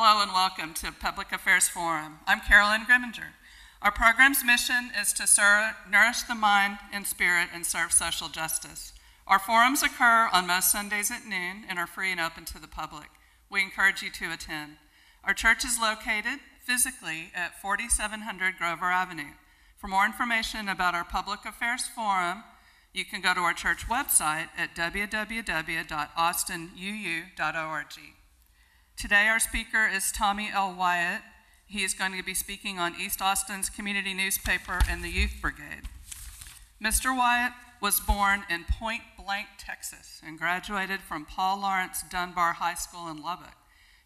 Hello and welcome to Public Affairs Forum. I'm Carolyn Grimminger. Our program's mission is to serve, nourish the mind and spirit and serve social justice. Our forums occur on most Sundays at noon and are free and open to the public. We encourage you to attend. Our church is located physically at 4700 Grover Avenue. For more information about our Public Affairs Forum, you can go to our church website at www.austinuu.org. Today, our speaker is Tommy L. Wyatt. He is going to be speaking on East Austin's community newspaper and the Youth Brigade. Mr. Wyatt was born in Point Blank, Texas, and graduated from Paul Laurence Dunbar High School in Lubbock.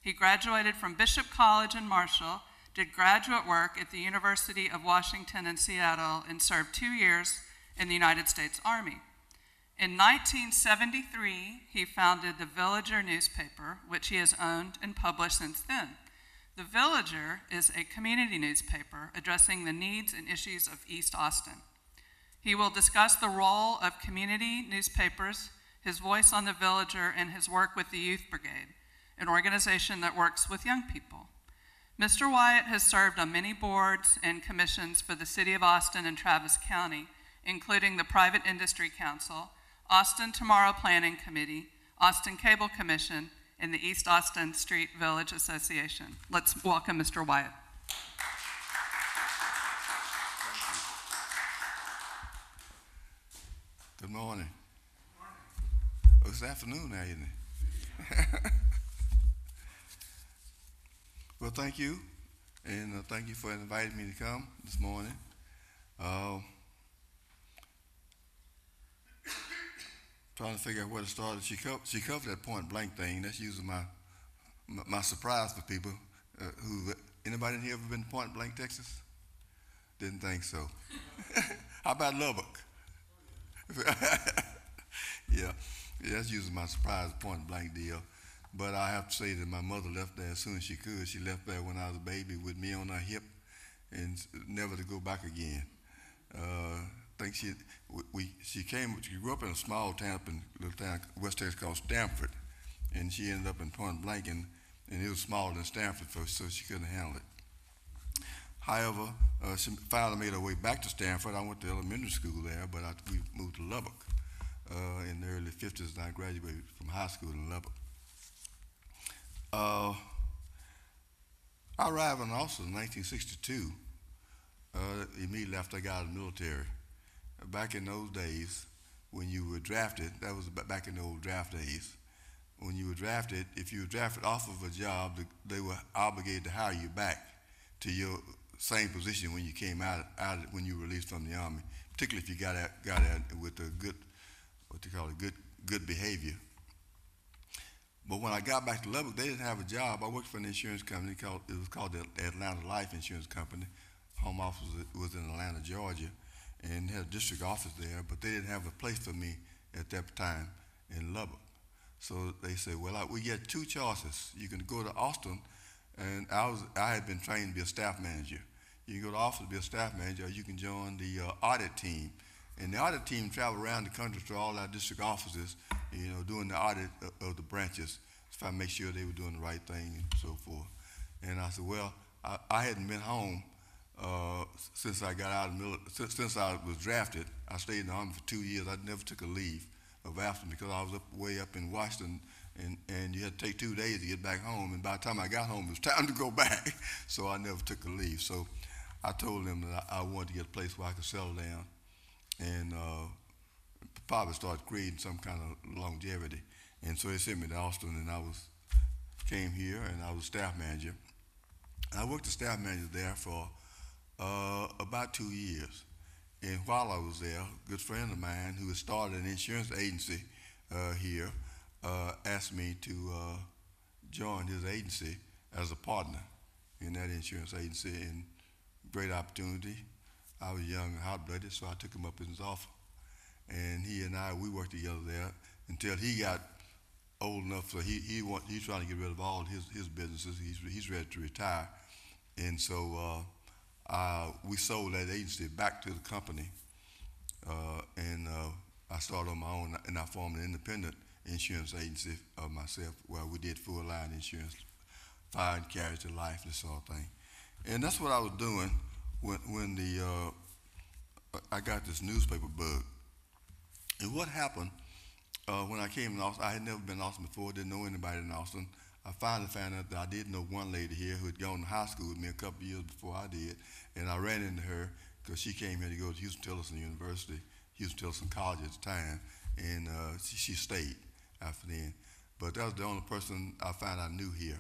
He graduated from Bishop College in Marshall, did graduate work at the University of Washington in Seattle, and served two years in the United States Army. In 1973, he founded the Villager newspaper, which he has owned and published since then. The Villager is a community newspaper addressing the needs and issues of East Austin. He will discuss the role of community newspapers, his voice on the Villager, and his work with the Youth Brigade, an organization that works with young people. Mr. Wyatt has served on many boards and commissions for the City of Austin and Travis County, including the Private Industry Council, Austin Tomorrow Planning Committee, Austin Cable Commission, and the East Austin Street Village Association. Let's welcome Mr. Wyatt. Good morning. Oh, it's afternoon now, isn't it? well, thank you, and uh, thank you for inviting me to come this morning. Uh, trying to figure out where to start. She, co- she covered that point blank thing. That's usually my my, my surprise for people uh, who anybody in here ever been to Point Blank, Texas? Didn't think so. How about Lubbock? yeah, yeah, that's usually my surprise point blank deal. But I have to say that my mother left there as soon as she could. She left there when I was a baby with me on her hip, and never to go back again. Uh, think she we, she came she grew up in a small town up in little town West Texas called Stamford, and she ended up in Point Blank and, and it was smaller than Stamford so she couldn't handle it. However, uh, she finally made her way back to Stamford. I went to elementary school there, but I, we moved to Lubbock uh, in the early 50s, and I graduated from high school in Lubbock. Uh, I arrived in Austin in 1962, uh, immediately after I got out of the military back in those days, when you were drafted, that was back in the old draft days. When you were drafted, if you were drafted off of a job, they were obligated to hire you back to your same position when you came out, out when you were released from the army. Particularly if you got out, got out with a good, what they call it, good, good behavior. But when I got back to Lubbock, they didn't have a job. I worked for an insurance company called it was called the Atlanta Life Insurance Company. Home office was in Atlanta, Georgia and had a district office there, but they didn't have a place for me at that time in Lubbock. So they said, well, I, we get two choices. You can go to Austin, and I, was, I had been trained to be a staff manager. You can go to Austin to be a staff manager, or you can join the uh, audit team. And the audit team travel around the country to all our district offices, you know, doing the audit of, of the branches to try to make sure they were doing the right thing and so forth. And I said, well, I, I hadn't been home uh, since I got out of since, since, I was drafted, I stayed in the Army for two years. I never took a leave of absence because I was up way up in Washington, and, and you had to take two days to get back home. And by the time I got home, it was time to go back. so I never took a leave. So I told them that I, I wanted to get a place where I could settle down and uh, probably start creating some kind of longevity. And so they sent me to Austin, and I was came here, and I was staff manager. I worked as staff manager there for uh, about two years. And while I was there, a good friend of mine who had started an insurance agency uh, here uh, asked me to uh, join his agency as a partner in that insurance agency. And great opportunity. I was young and hot-blooded, so I took him up in his offer. And he and I, we worked together there until he got old enough so he, he want, he's trying to get rid of all his, his businesses. He's, he's ready to retire. And so uh, uh, we sold that agency back to the company, uh, and uh, I started on my own, and I formed an independent insurance agency of myself where we did full line insurance fire and casualty life, this sort of thing. And that's what I was doing when, when the, uh, I got this newspaper bug. And what happened, uh, when I came to Austin, I had never been to Austin before, didn't know anybody in Austin. I finally found out that I did know one lady here who had gone to high school with me a couple years before I did, and I ran into her because she came here to go to Huston Tillotson University, Huston Tillotson College at the time, and uh, she, she stayed after then. But that was the only person I found I knew here.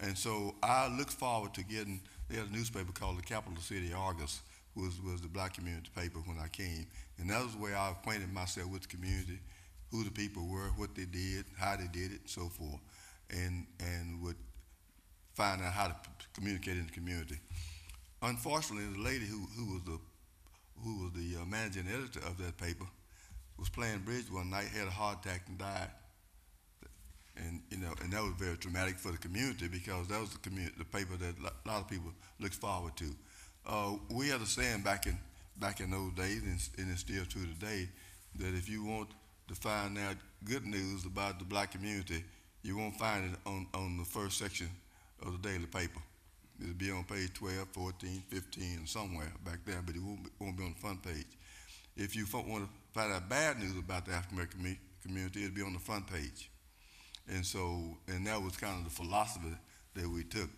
And so I looked forward to getting, they had a newspaper called the Capital City Argus, was, was the black community paper when I came. And that was where I acquainted myself with the community, who the people were, what they did, how they did it, and so forth, and, and would find out how to communicate in the community. Unfortunately, the lady who, who was the, who was the uh, managing editor of that paper was playing bridge one night, had a heart attack and died. And, you know, and that was very traumatic for the community because that was the community, the paper that a lot of people looked forward to. Uh, we had a saying back in, back in those days, and, and it's still true today, that if you want to find out good news about the black community, you won't find it on, on the first section of the daily paper. It'll be on page 12, 14, 15, somewhere back there, but it won't be, won't be on the front page. If you want to find out bad news about the African American community, it'll be on the front page. And so, and that was kind of the philosophy that we took.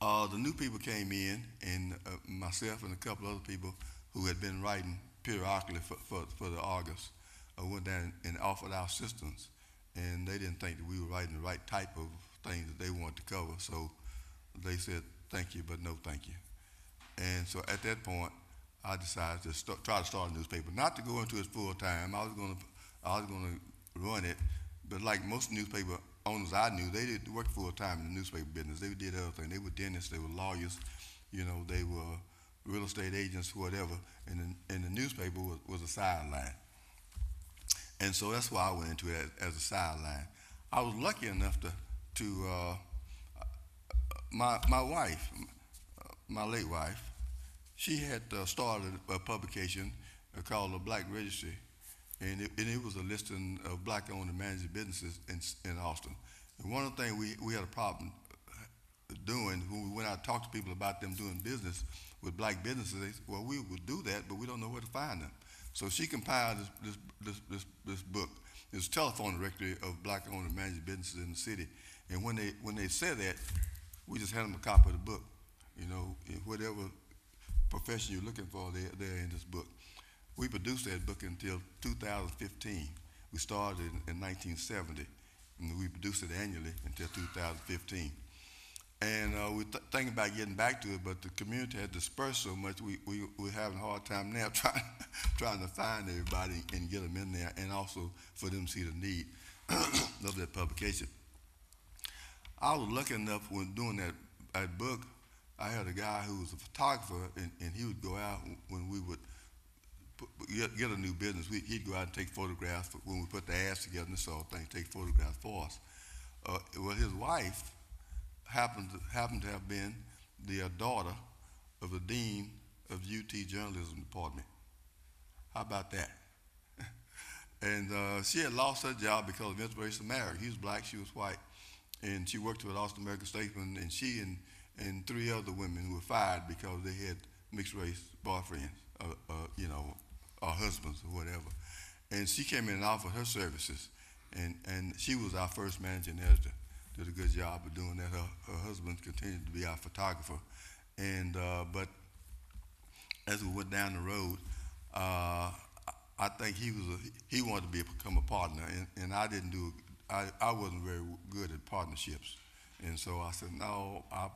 Uh, the new people came in, and uh, myself and a couple other people who had been writing periodically for, for, for the Argus uh, went down and offered our assistance. And they didn't think that we were writing the right type of things that they wanted to cover. So they said, thank you, but no thank you. And so at that point, I decided to try to start a newspaper, not to go into it full time. I was going to, I was going to run it, but like most newspaper owners I knew, they didn't work full time in the newspaper business. They did other things. They were dentists, they were lawyers, you know, they were real estate agents, whatever. And the, and the newspaper was, was a sideline. And so that's why I went into it as, as a sideline. I was lucky enough to, to uh, my, my wife, my late wife, she had uh, started a publication called the Black Registry, and it, and it was a listing of black-owned and managed businesses in, in Austin. And one of the things we, we had a problem doing when we went out and talked to people about them doing business with black businesses, they said, well, we would do that, but we don't know where to find them. So she compiled this, this, this, this, this book. It's a telephone directory of black-owned and managed businesses in the city. And when they, when they said that, we just had them a copy of the book. You know, whatever profession you're looking for, they're, they're in this book. We produced that book until 2015. We started in, in 1970, and we produced it annually until 2015. And uh, we're th- thinking about getting back to it, but the community had dispersed so much, we, we, we're having a hard time now trying, trying to find everybody and get them in there, and also for them to see the need of that publication. I was lucky enough when doing that, that book, I had a guy who was a photographer, and, and he would go out when we would get, get a new business. We, he'd go out and take photographs when we put the ads together and this sort of thing, take photographs for us. Uh, well, his wife happened to, happened to have been the daughter of the dean of UT Journalism Department. How about that? and uh, she had lost her job because of interracial marriage. He was black, she was white and she worked with Austin American Statesman, and she and, and three other women were fired because they had mixed race boyfriends, uh, uh, you know, or husbands or whatever. And she came in and offered her services, and, and she was our first managing editor. Did a good job of doing that. Her, her husband continued to be our photographer, and uh, but as we went down the road, uh, I think he was a, he wanted to be become a partner, and, and I didn't do I, I wasn't very good at partnerships, and so I said, no, I,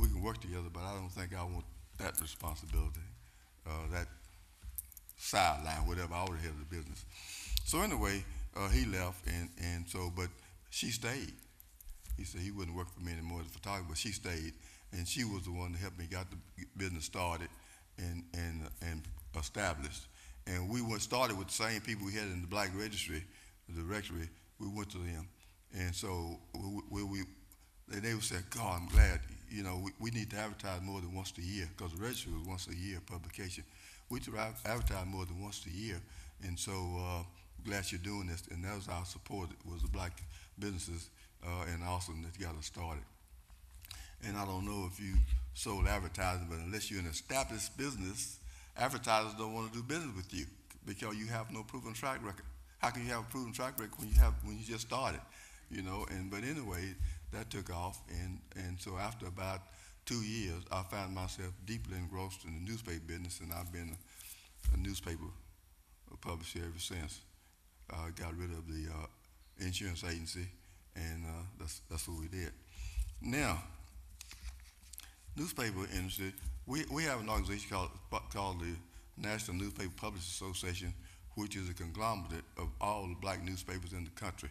we can work together, but I don't think I want that responsibility, uh, that sideline, whatever. I already had the business. So anyway, uh, he left, and, and so, but she stayed. He said he wouldn't work for me anymore as a photographer, but she stayed, and she was the one that helped me got the business started and, and, and established. And we went started with the same people we had in the Black Registry, the directory, we went to them. And so we, we, we they would say, God, I'm glad, you know, we, we need to advertise more than once a year because the registry was once a year publication. We to advertise more than once a year. And so uh, glad you're doing this. And that was our support was the black businesses uh, in Austin that got us started. And I don't know if you sold advertising, but unless you're an established business, advertisers don't want to do business with you because you have no proven track record. How can you have a proven track record when you have when you just started? You know, and but anyway, that took off, and and so after about two years, I found myself deeply engrossed in the newspaper business, and I've been a, a newspaper publisher ever since. I got rid of the uh, insurance agency, and uh, that's that's what we did. Now, newspaper industry, we, we have an organization called called the National Newspaper Publishers Association, which is a conglomerate of all the black newspapers in the country.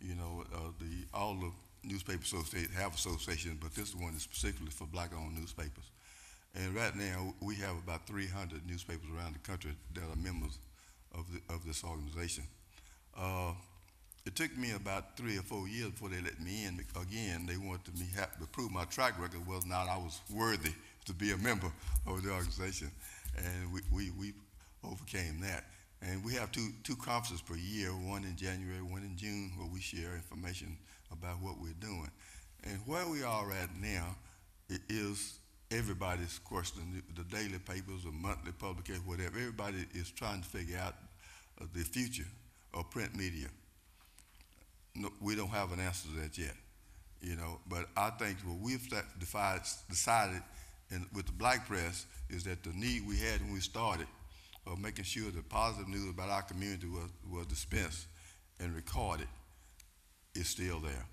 You know, uh, the all the newspaper associations have associations, but this one is specifically for black-owned newspapers. And right now, we have about 300 newspapers around the country that are members of, the, of this organization. Uh, it took me about three or four years before they let me in. Again, they wanted me to prove my track record was not I was worthy to be a member of the organization, and we, we, we overcame that. And we have two, two conferences per year, one in January, one in June, where we share information about what we're doing. And where we are at now it is everybody's question, the daily papers the monthly publication, whatever, everybody is trying to figure out uh, the future of print media. No, we don't have an answer to that yet, you know, but I think what we've decided, decided in, with the black press is that the need we had when we started of making sure that positive news about our community was, was dispensed and recorded is still there.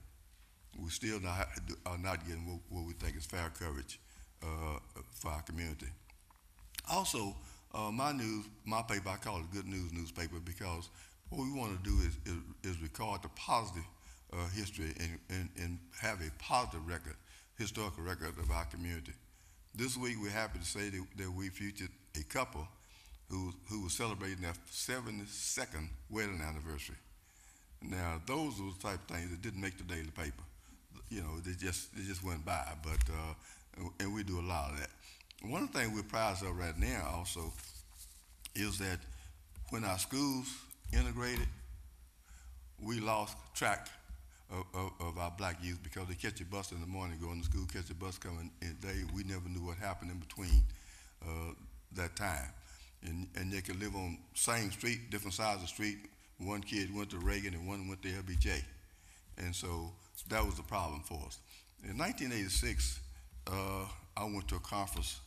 We still not, are not getting what, what we think is fair coverage uh, for our community. Also, uh, my news, my paper, I call it a Good News newspaper because what we want to do is, is, is record the positive uh, history and, and, and have a positive record, historical record of our community. This week, we're happy to say that, that we featured a couple who, who was celebrating their 72nd wedding anniversary. Now, those were the type of things that didn't make the daily paper. You know, they just they just went by. But uh, and we do a lot of that. One of the things we're proud of right now also is that when our schools integrated, we lost track of, of, of, our black youth because they catch a bus in the morning, going to school, catch a bus coming in the day. We never knew what happened in between uh, that time. And, and they could live on same street, different sides of the street, one kid went to Reagan and one went to LBJ. And so that was the problem for us. In 1986, uh, I went to a conference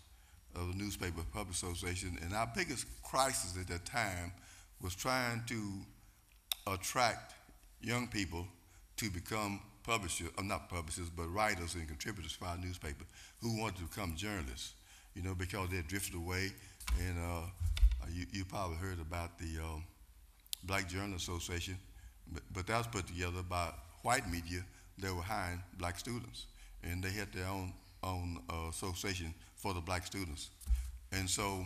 of the Newspaper Public Association, and our biggest crisis at that time was trying to attract young people to become publishers, or uh, not publishers, but writers and contributors for our newspaper who wanted to become journalists, you know, because they drifted away. And uh, you, you, probably heard about the um, Black Journal Association, but, but that was put together by white media that were hiring black students, and they had their own own uh, association for the black students, and so,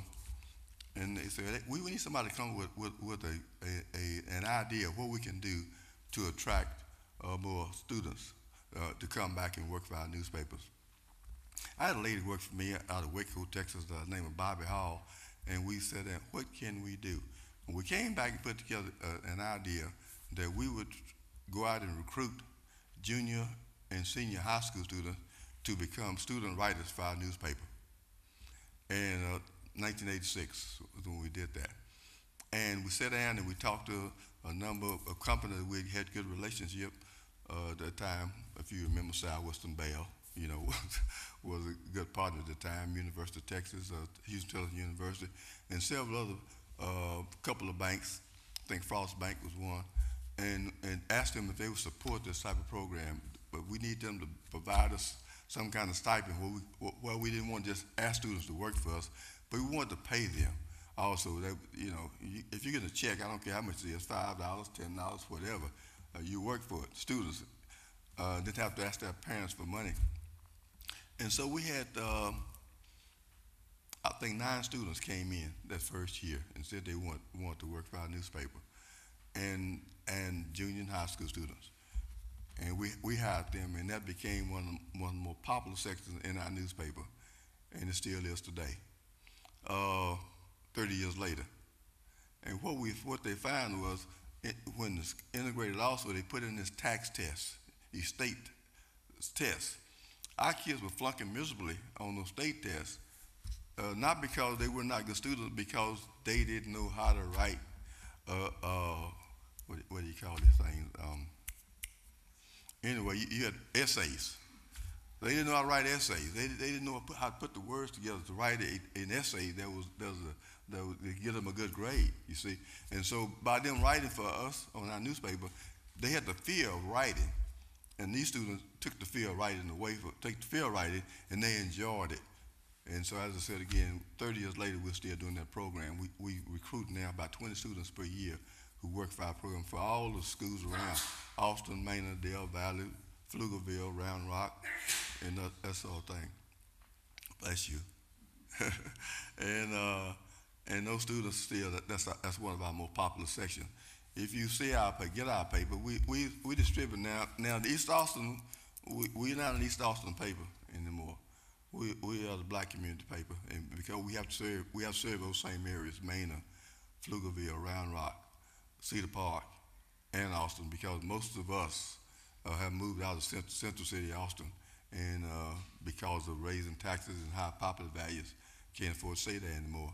and they said we, need somebody to come with with, with a, a, a, an idea of what we can do to attract uh, more students uh, to come back and work for our newspapers. I had a lady work for me out of Waco, Texas, uh, named Bobby Hall, and we said, "What can we do?" we came back and put together uh, an idea that we would go out and recruit junior and senior high school students to become student writers for our newspaper. And uh, 1986 was when we did that. And we sat down and we talked to a number of companies we had good relationship uh, at that time. If you remember Southwestern Bell, you know, was a good partner at the time, University of Texas, uh, Houston University, and several other uh, couple of banks, I think Frost Bank was one, and, and asked them if they would support this type of program. But we need them to provide us some kind of stipend where we, where we didn't want to just ask students to work for us, but we wanted to pay them also. That, you know, if you get a check, I don't care how much it is, $5, $10, whatever, uh, you work for it. Students uh, didn't have to ask their parents for money. And so we had uh, I think nine students came in that first year and said they want, want to work for our newspaper, and and junior and high school students. And we, we hired them, and that became one of, the, one of the more popular sections in our newspaper, and it still is today, uh, 30 years later. And what, we, what they found was it, when it's integrated also, they put in this tax test. these state tests. Our kids were flunking miserably on those state tests, uh, not because they were not good students, because they didn't know how to write, uh, uh, what, what do you call these things? Um, anyway, you, you had essays. They didn't know how to write essays. They, they didn't know how to put the words together to write a, an essay that was, that was a, that would give them a good grade, you see. And so by them writing for us on our newspaper, they had the fear of writing. And these students took the fear of writing away, for, take the fear of writing, and they enjoyed it. And so, as I said again, 30 years later, we're still doing that program. We, we recruit now about 20 students per year who work for our program for all the schools around Austin, Maynard, Del Valle, Pflugerville, Round Rock, and that, that sort of thing. Bless you. and uh, and those students still that, that's that's one of our most popular sections. If you see our paper, get our paper. We we we distribute now. Now the East Austin, we we're not an East Austin paper anymore. We we are the Black community paper, and because we have to serve we have to serve those same areas: Maynard, Pflugerville, Round Rock, Cedar Park, and Austin, because most of us uh, have moved out of central, central city Austin, and uh, because of raising taxes and high property values, can't afford to stay there anymore.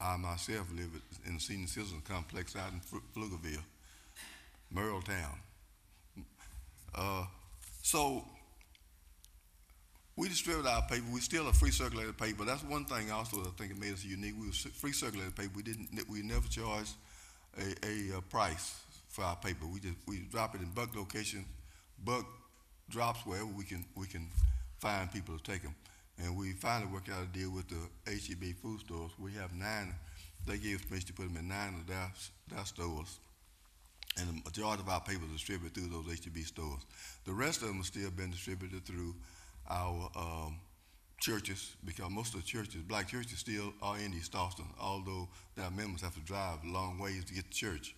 I myself live in the senior citizen complex out in Pflugerville, Merle Town. Uh, so we distribute our paper. We still a free circulated paper. That's one thing also I think it made us unique. We were free circulated paper. We didn't. We never charged a, a, a price for our paper. We just we drop it in buck locations, buck drops wherever we can we can find people to take them. And we finally worked out a deal with the HEB food stores. We have nine. They gave us permission to put them in nine of their, their stores. And the majority of our paper is distributed through those HEB stores. The rest of them are still being distributed through our um, churches because most of the churches, black churches, still are in East Austin, although their members have to drive long ways to get to church,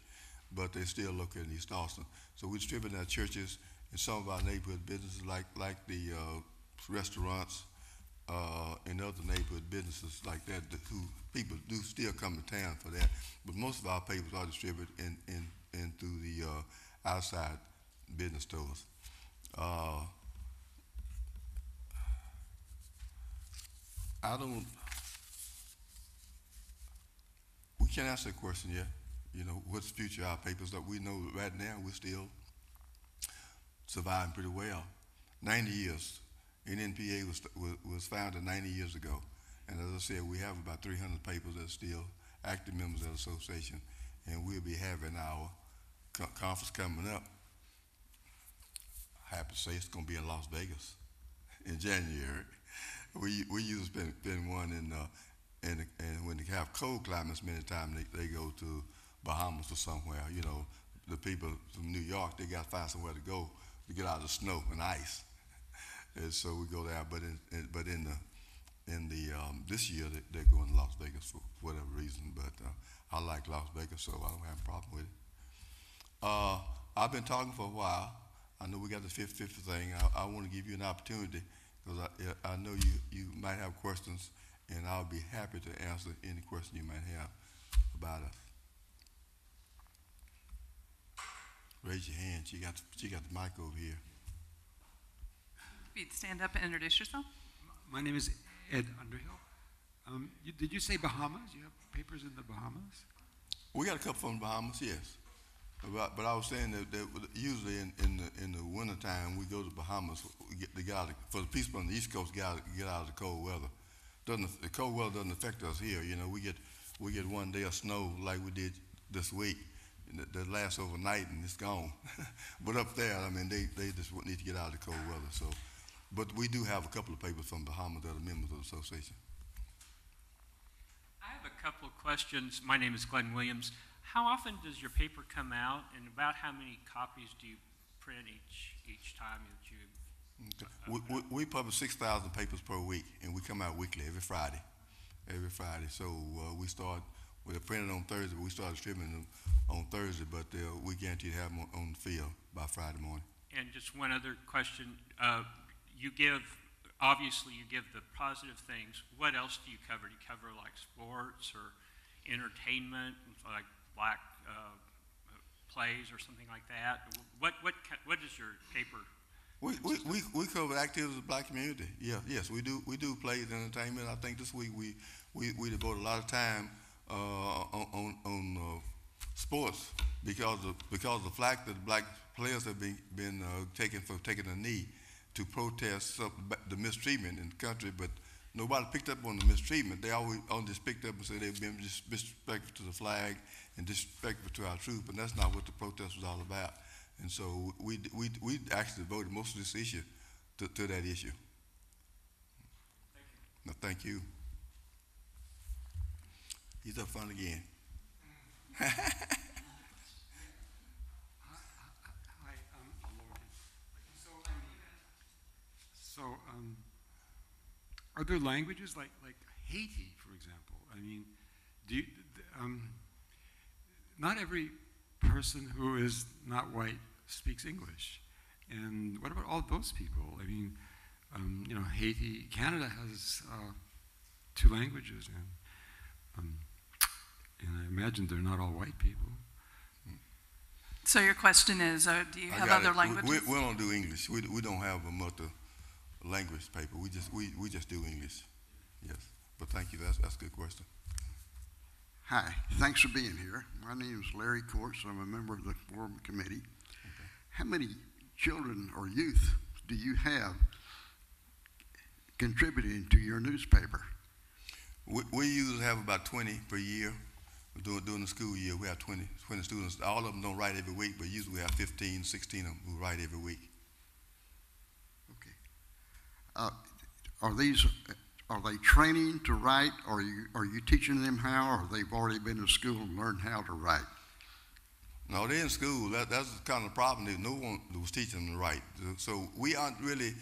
but they're still located in East Austin. So we distribute our churches and some of our neighborhood businesses like, like the uh, restaurants, uh, and other neighborhood businesses like that, that who people do still come to town for that. But most of our papers are distributed in, in, in through the uh, outside business stores. I don't. We can't answer the question yet. You know, what's the future of our papers? That we know right now we're still surviving pretty well. 90 years NNPA was, was, was founded 90 years ago. And as I said, we have about 300 papers that are still active members of the association. And we'll be having our co conference coming up. I have to say it's going to be in Las Vegas in January. We, we usually spend, spend one in, uh, in, and when they have cold climates, many times they, they go to Bahamas or somewhere. You know, the people from New York, they got to find somewhere to go to get out of the snow and ice and so we go there. But in, in but in the in the um, this year they, they're going to Las Vegas for whatever reason. But uh, I like Las Vegas, so I don't have a problem with it. Uh, I've been talking for a while. I know we got the 50 50 thing. I, I want to give you an opportunity because I, I know you, you might have questions, and I'll be happy to answer any question you might have about us. Raise your hand. She got, she got the mic over here. If you'd stand up and introduce yourself. My name is Ed Underhill. Um, you, did you say Bahamas? You have papers in the Bahamas? We got a couple from the Bahamas, yes. But, but I was saying that, that usually in, in the in the wintertime we go to Bahamas we get the guy for the people on the East Coast get out, get out of the cold weather. Doesn't the cold weather doesn't affect us here? You know, we get we get one day of snow like we did this week, that, that lasts overnight and it's gone. but up there, I mean, they they just need to get out of the cold weather. So but we do have a couple of papers from Bahamas that are members of the association. I have a couple of questions. My name is Glenn Williams. How often does your paper come out, and about how many copies do you print each each time that you? Okay. We, we, we, publish 6,000 papers per week, and we come out weekly every Friday. Every Friday. So uh, we start, we're printed on Thursday, but we start distributing them on Thursday, but uh, we guarantee to have them on, on, the field by Friday morning. And just one other question. Uh, you give, obviously, you give the positive things. What else do you cover? Do you cover like sports or entertainment, like black uh, plays or something like that? What, what, what is your paper? We, we, we, we cover activities of the black community. Yeah, yes, we do, we do plays and entertainment. I think this week we, we, we devote a lot of time, uh, on, on, uh, sports because of, because of the fact that black players have been, been, uh, taken for taking a knee to protest the mistreatment in the country, but nobody picked up on the mistreatment. They always, only just picked up and said they've been dis- disrespectful to the flag and disrespectful to our troops, but that's not what the protest was all about. And so we, we, we actually voted most of this issue to, to that issue. No, thank you. He's up front again. Hi, um, Lord. So, um, so, um, are there languages like, like Haiti, for example? I mean, do you, um, not every person who is not white speaks English. And what about all those people? I mean, um, you know, Haiti, Canada has uh, two languages, and um, and I imagine they're not all white people. So your question is, uh, do you I have other it. We- languages? We, we don't do English. We, we don't have a multi-language paper. We just, we, we just do English. Yes. But thank you. That's, that's a good question. Hi, thanks for being here. My name is Larry Courts. I'm a member of the Forum Committee. How many children or youth do you have contributing to your newspaper? We, we usually have about 20 per year. During, during the school year, we have 20, 20 students. All of them don't write every week, but usually we have 15, 16 of them who write every week. Uh, are these, are they training to write, or are you, are you teaching them how, or they've already been to school and learned how to write? No, they're in school. That, that's the kind of problem. That no one was teaching them to write. So we aren't really.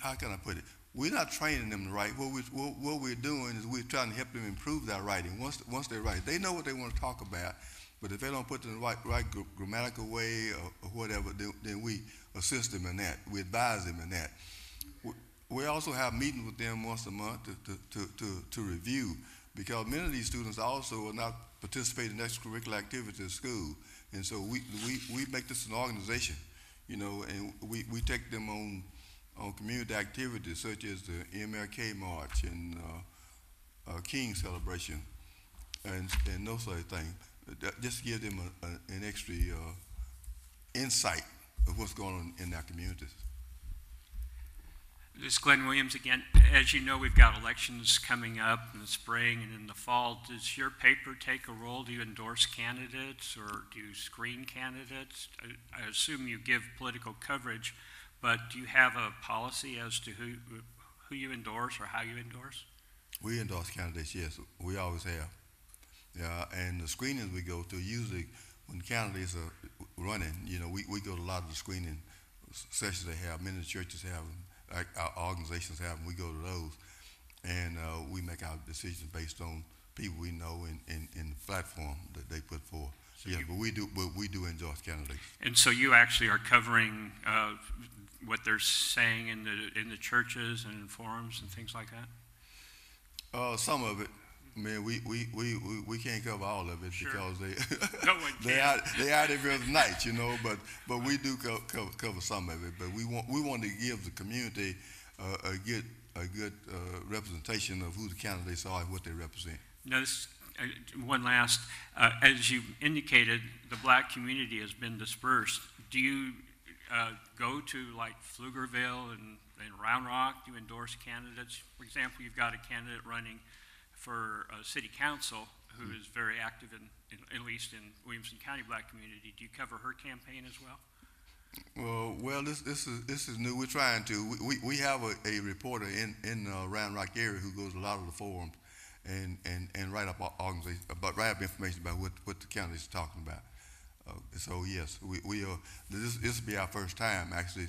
How can I put it? We're not training them to write. What, we, what, what we're doing is we're trying to help them improve their writing. Once, once they write, they know what they want to talk about. But if they don't put it in the right, right grammatical way or, or whatever, then, then we assist them in that. We advise them in that. We, also have meetings with them once a month to, to, to, to, to review because many of these students also are not participating in extracurricular activities at school. And so we, we, we make this an organization, you know, and we, we take them on, on community activities such as the MLK March and uh, uh, King Celebration and, and those sort of things. Just give them a, a, an extra uh, insight of what's going on in their communities. This is Glenn Williams again. As you know, we've got elections coming up in the spring and in the fall. Does your paper take a role? Do you endorse candidates or do you screen candidates? I, I assume you give political coverage, but do you have a policy as to who, who you endorse or how you endorse? We endorse candidates, yes, we always have. Yeah, and the screenings we go through, usually when candidates are running, you know, we, we go to a lot of the screening sessions they have, many of the churches have them, like our organizations have them, we go to those. And, uh, we make our decisions based on people we know and, and, and the platform that they put forth. So Yeah, but we do, but we do endorse candidates. And so you actually are covering uh, what they're saying in the, in the churches and in forums and things like that? Uh, some of it, I mean, we, we, we, we, we can't cover all of it Sure. because they, No they out, they out every other night, you know, but, but we do co- cover, cover some of it. But we want, we want to give the community, uh, a good, a good, uh, representation of who the candidates are and what they represent. Now, this, uh, one last, uh, as you indicated, the black community has been dispersed. Do you uh, go to like Pflugerville and, and Round Rock? Do you endorse candidates? For example, you've got a candidate running for uh, city council who is very active in, in, at least in Williamson County black community. Do you cover her campaign as well? Well, well, this, this is, this is new. We're trying to, we, we, we have a, a reporter in, in, uh, Round Rock area who goes to a lot of the forums and, and, and write up organization, about, write up information about what, what the county is talking about. Uh, so yes, we, we are, this, this will be our first time actually,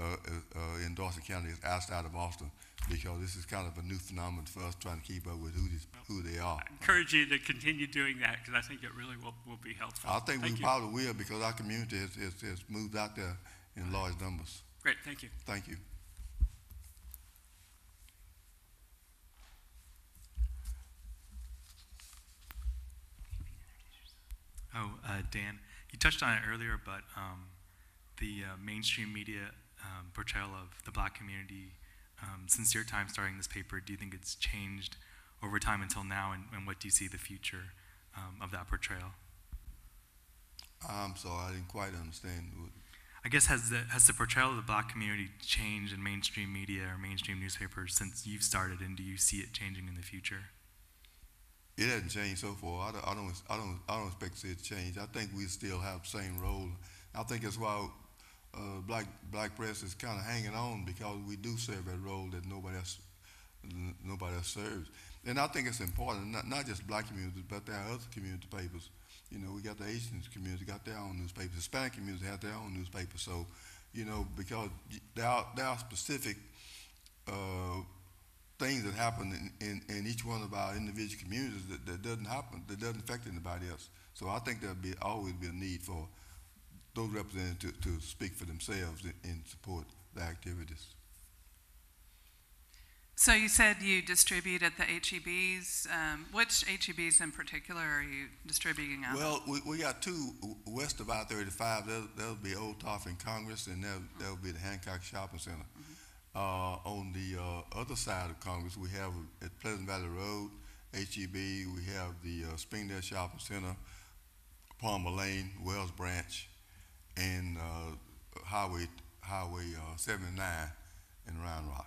uh, uh, uh, endorsing candidates outside of Austin because this is kind of a new phenomenon for us trying to keep up with who these, who they are. I encourage you to continue doing that because I think it really will, will be helpful. I think we you. probably will because our community has, has, has moved out there in large numbers. Great, thank you. Thank you. Oh, uh, Dan, you touched on it earlier, but um, the uh, mainstream media um, portrayal of the black community um, since your time starting this paper, do you think it's changed over time until now, and, and what do you see the future um, of that portrayal? I'm sorry, I didn't quite understand. I guess has the has the portrayal of the black community changed in mainstream media or mainstream newspapers since you've started, and do you see it changing in the future? It hasn't changed so far. I don't, I don't, I don't, I don't expect to see it change. I think we still have the same role. I think that's why uh, black black press is kind of hanging on because we do serve that role that nobody else nobody else serves. And I think it's important, not not just black communities, but there are other community papers. You know, we got the Asian community got their own newspapers. Hispanic community have their own newspapers. So, you know, because there are, there are specific uh, things that happen in, in, in each one of our individual communities that, that doesn't happen, that doesn't affect anybody else. So I think there'll be always be a need for those representatives to, to speak for themselves and, and support the activities. So you said you distribute at the HEBs. Um, which HEBs in particular are you distributing of? Well, we, we got two west of I-35. That'll, that'll be Oltorf and Congress, and that'll, that'll be the Hancock Shopping Center. Uh, on the uh, other side of Congress, we have at Pleasant Valley Road, HEB, we have the uh, Springdale Shopping Center, Palmer Lane, Wells Branch, and uh, Highway Highway uh, 79 in Round Rock.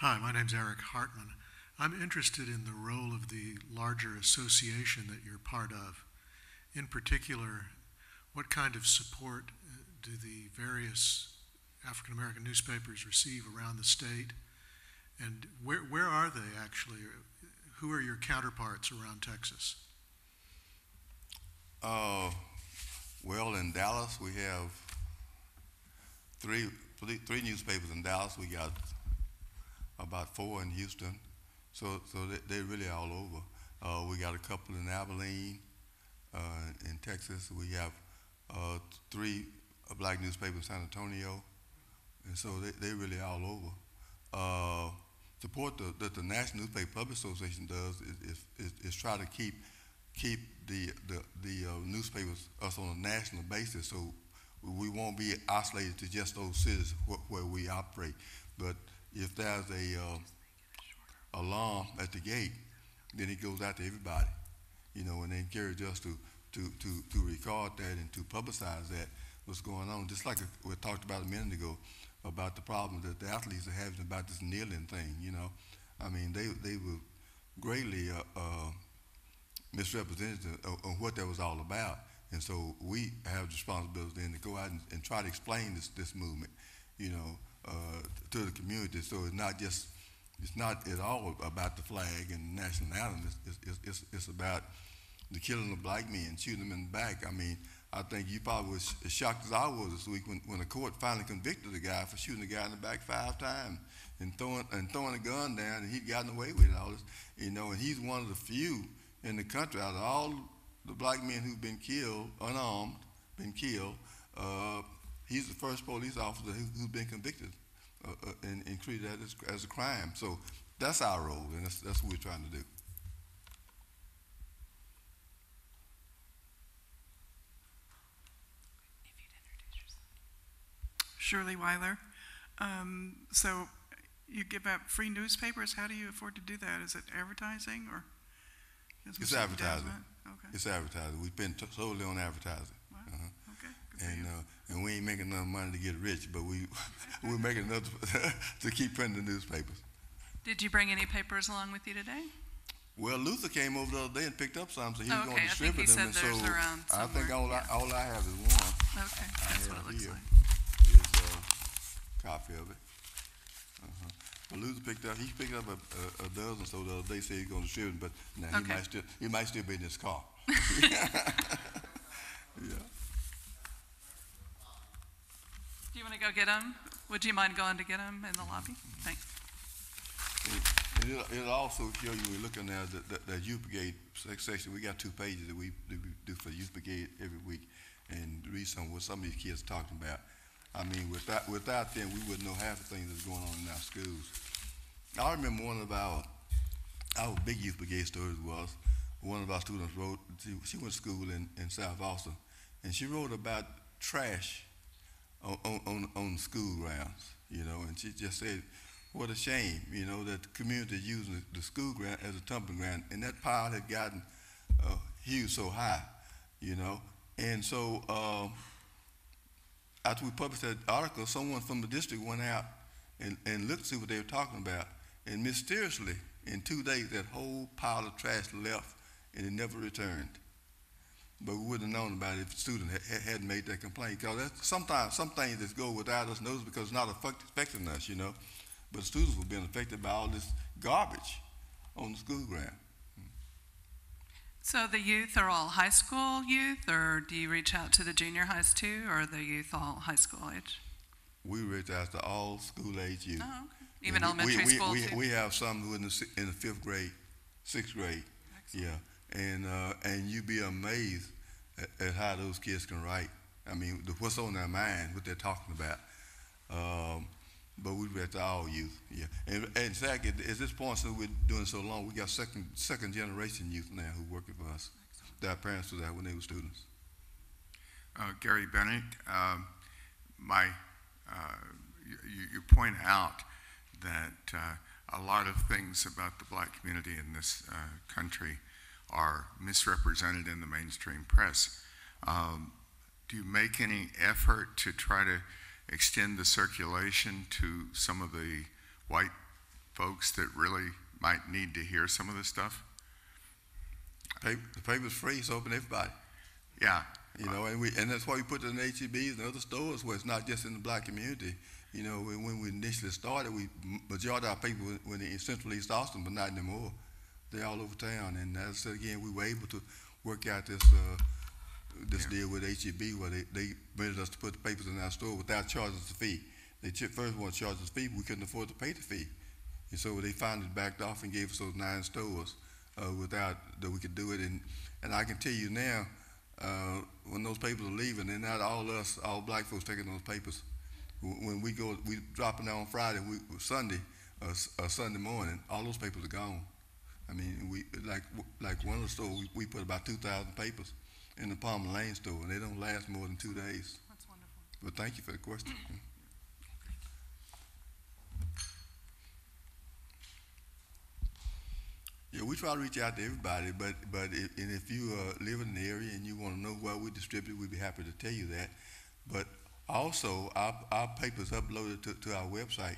Hi, my name's Eric Hartman. I'm interested in the role of the larger association that you're part of. In particular, what kind of support uh, do the various African American newspapers receive around the state? And where, where are they actually? Who are your counterparts around Texas? Uh, well, in Dallas, we have three, three, three newspapers in Dallas. We got about four in Houston. So, so they, they're really all over. Uh, we got a couple in Abilene, uh, in Texas. We have, uh, three black newspapers in San Antonio. And so they, they really all over. Uh, support the, that the National Newspaper Public Association does is, is, is, try to keep keep the the, the uh, newspapers us on a national basis, so we won't be isolated to just those cities wh- where we operate. But if there's a uh, alarm at the gate, then it goes out to everybody, you know, and they encourage us to to to to record that and to publicize that what's going on. Just like we talked about a minute ago about the problem that the athletes are having about this kneeling thing, you know. I mean, they they were greatly uh, uh, misrepresented on, what that was all about. And so we have the responsibility then to go out and, and try to explain this, this movement, you know, uh, to the community. So it's not just, it's not at all about the flag and national anthem. It's, it's, it's, it's about the killing of black men, shooting them in the back. I mean, I think you probably was as shocked as I was this week when, when the court finally convicted the guy for shooting the guy in the back five times and throwing and throwing a gun down, and he'd gotten away with it all this, you know. And he's one of the few in the country out of all the black men who've been killed, unarmed, been killed. Uh, he's the first police officer who, who's been convicted uh, uh, and, and treated as, as a crime. So that's our role, and that's, that's what we're trying to do. Shirley Weiler. Um, so you give out free newspapers. How do you afford to do that? Is it advertising or? It's advertising. Okay. It's advertising. We spend t- solely on advertising. Wow. Uh-huh. Okay. Good And, uh, and we ain't making enough money to get rich, but we, we're making enough to keep printing the newspapers. Did you bring any papers along with you today? Well, Luther came over the other day and picked up some, so he's was Okay, going to think distribute them. said and so around I think all yeah. I, all I have is one. Okay, that's what it have looks here. like. Copy of it. Uh-huh. But Luther picked up. He picked up a, a, a dozen. So the other day said he's going to distribute, them, but now he might still he might still be in his car. yeah. Do you want to go get him? Would you mind going to get him in the lobby? Thanks. And it'll, it'll also show you, we're looking at the, the, the youth brigade section, we got two pages that we, that we do for youth brigade every week. and read some of what some of these kids are talking about. I mean, without without them, we wouldn't know half the things that's going on in our schools. I remember one of our our big youth brigade stories was one of our students wrote. She, she went to school in, in South Austin, and she wrote about trash on, on, on, the school grounds, you know, and she just said, what a shame, you know, that the community is using the, school ground as a dumping ground, and that pile had gotten uh, huge so high, you know, and so uh, after we published that article, someone from the district went out and, and looked to see what they were talking about, and mysteriously, in two days, that whole pile of trash left, and it never returned. But we wouldn't have known about it if the student had, hadn't made that complaint. Because sometimes some things that go without us notice because it's not affecting us, you know. But students were being affected by all this garbage on the school ground. So the youth are all high school youth, or do you reach out to the junior highs too, or the youth all high school age? We reach out to all school age youth. Oh, okay. Even we- elementary we, school we, too? We have some who in the, in the fifth grade, sixth grade, yeah. And, uh, and you'd be amazed at, at how those kids can write. I mean, the, what's on their mind, what they're talking about. Um, but we reach to all youth, yeah. And, and in fact, at, at this point, since we're doing so long, we got second, second generation youth now who working for us. Their parents were there when they were students. Uh, Gary Bennett, um, my, uh, you, you point out that uh, a lot of things about the black community in this uh, country are misrepresented in the mainstream press. Um, do you make any effort to try to extend the circulation to some of the white folks that really might need to hear some of this stuff? Paper, the paper's free, it's open to everybody. Yeah, You know, and we and that's why we put it in HEBs and other stores where it's not just in the black community. You know, when, when we initially started, we majority of our people were, were in Central East Austin, but not anymore. They're all over town, and as I said again, we were able to work out this uh, this deal with HEB where they they permitted us to put the papers in our store without charging us a fee. They ch- first wanted to charge us a fee, but we couldn't afford to pay the fee, and so they finally backed off and gave us those nine stores uh, without that we could do it. And and I can tell you now uh, when those papers are leaving, they're not all us, all black folks taking those papers. When we go, we drop it on Friday, we, Sunday, uh, uh, Sunday morning, all those papers are gone. I mean, we, like, like one of the stores, we, we put about two thousand papers in the Palmer Lane store, and they don't last more than two days. That's wonderful. But thank you for the question. Yeah, we try to reach out to everybody, but, but if, and if you, uh, live in the area and you wanna know where we distribute, we'd be happy to tell you that. But also, our, our paper's uploaded to, to our website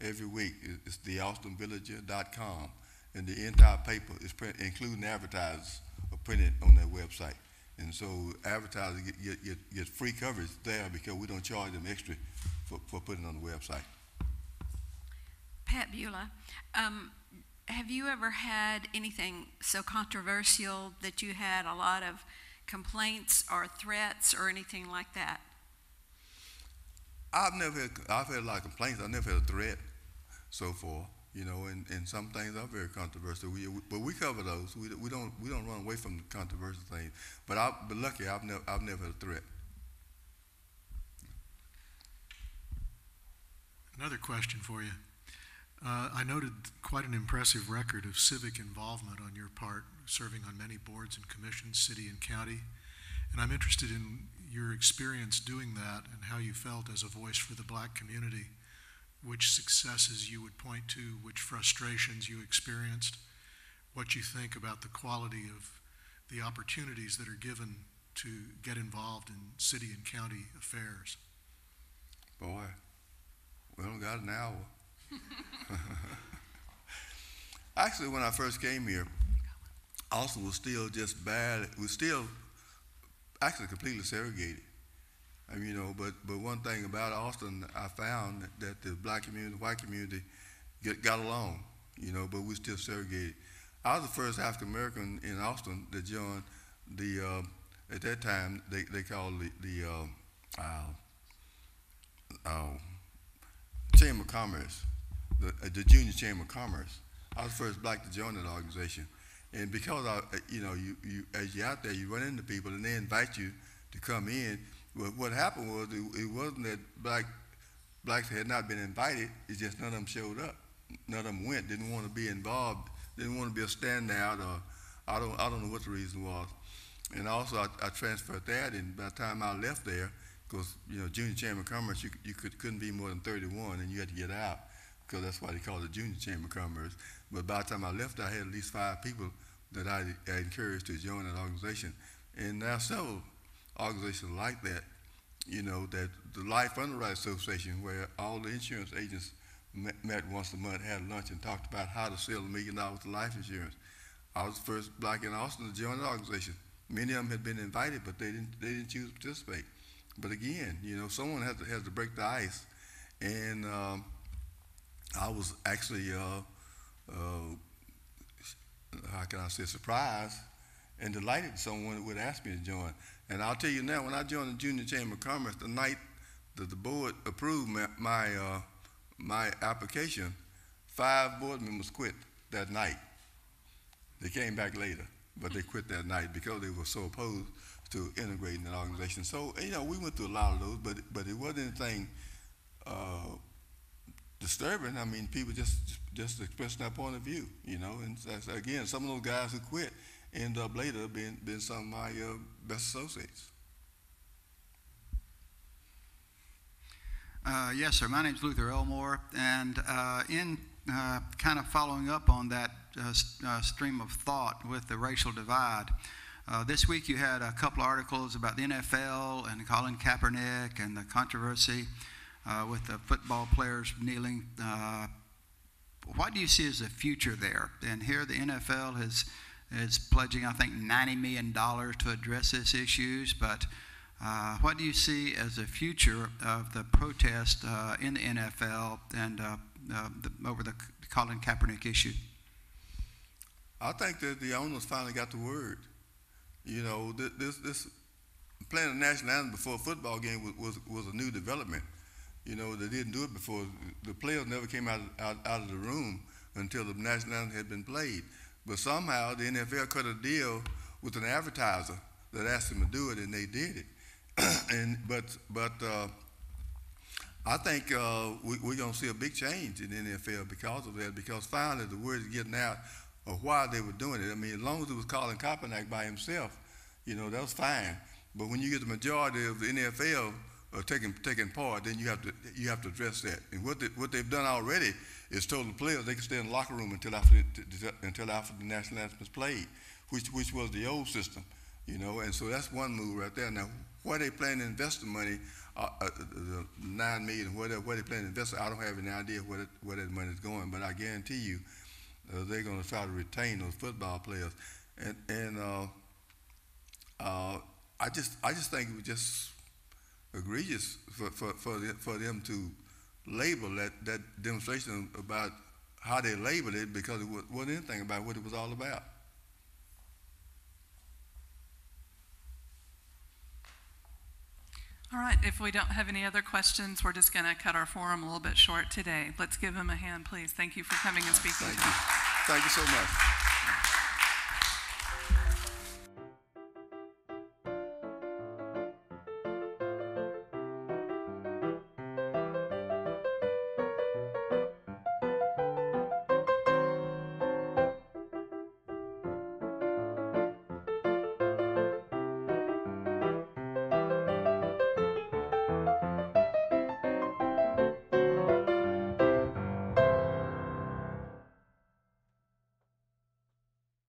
every week. It- It's theaustinvillager.com, and the entire paper is print, including advertisers, are printed on that website. And so advertisers get, get, get, get free coverage there because we don't charge them extra for, for putting it on the website. Pat Beulah, um, have you ever had anything so controversial that you had a lot of complaints or threats or anything like that? I've never had, I've had a lot of complaints. I've never had a threat so far, you know, and, and some things are very controversial. We, we- but we cover those. We, we don't we don't run away from the controversial things. But I but lucky I've never I've never had a threat. Another question for you. Uh, I noted quite an impressive record of civic involvement on your part, serving on many boards and commissions, city and county. And I'm interested in your experience doing that and how you felt as a voice for the black community, which successes you would point to, which frustrations you experienced, what you think about the quality of the opportunities that are given to get involved in city and county affairs. Boy, we only got an hour. Actually, when I first came here, Austin was still just bad. It Was still actually completely segregated. I you know, but but one thing about Austin, I found that, the black community, the white community, get, got along. You know, but we still segregated. I was the first African American in Austin that joined the. Uh, at that time, they they called the the uh, uh, uh, Chamber of Commerce, the, uh, the Junior Chamber of Commerce. I was the first black to join that organization, and because I, uh, you know, you, you as you're out there, you run into people, and they invite you to come in. But what happened was it, it wasn't that black blacks had not been invited. It's just none of them showed up. None of them went. Didn't want to be involved. Didn't want to be a standout. Or I don't I don't know what the reason was. And also I, I transferred that. And by the time I left there, because you know junior chamber of commerce, you, you could, couldn't be more than 31, and you had to get out because that's why they call it junior chamber of commerce. But by the time I left, I had at least five people that I, I encouraged to join that organization. And are several organizations like that, you know, that the Life Underwriters Association, where all the insurance agents met, once a month, had lunch, and talked about how to sell a million dollars of life insurance. I was the first black in Austin to join the organization. Many of them had been invited, but they didn't, they didn't choose to participate. But again, you know, someone has to, has to break the ice. And um, I was actually, uh, uh, how can I say, surprised and delighted someone would ask me to join. And I'll tell you now, when I joined the Junior Chamber of Commerce, the night that the board approved my my, uh, my application, five board members quit that night. They came back later, but they quit that night because they were so opposed to integrating an organization. So you know, we went through a lot of those, but but it wasn't anything uh, disturbing. I mean, people just just expressing their point of view, you know. And again, some of those guys who quit end up later being being some of my uh, best associates. Uh, yes, sir. My name is Luther Elmore, and uh, in uh, kind of following up on that uh, uh, stream of thought with the racial divide, uh, this week you had a couple articles about the NFL and Colin Kaepernick and the controversy with the football players kneeling. What do you see as the future there? And here the NFL has is pledging, I think, $90 million to address these issues, but uh, what do you see as the future of the protest uh, in the NFL and uh, uh, the, over the Colin Kaepernick issue? I think that the owners finally got the word. You know, th- this this playing the national anthem before a football game was, was was a new development. You know, they didn't do it before. The players never came out out, out of the room until the national anthem had been played. But somehow the NFL cut a deal with an advertiser that asked them to do it, and they did it. and but but uh, I think uh, we, we're going to see a big change in the NFL because of that. Because finally the word is getting out of why they were doing it. I mean, as long as it was Colin Kaepernick by himself, you know, that was fine. But when you get the majority of the NFL uh, taking taking part, then you have to you have to address that. And what what they've done already is told the players they can stay in the locker room until after the, until after the national anthem is played, which which was the old system, you know. And so that's one move right there. Now, where they plan to invest the money, uh, uh, the nine million, where they, where they plan to invest, I don't have any idea where that, where that money is going. But I guarantee you, uh, they're going to try to retain those football players. And and uh, uh, I just I just think it was just egregious for for for, the, for them to label that that demonstration about how they labeled it because it wasn't anything about what it was all about. All right, if we don't have any other questions, we're just going to cut our forum a little bit short today. Let's give him a hand, please. Thank you for coming and speaking Thank to you. us. Thank you so much.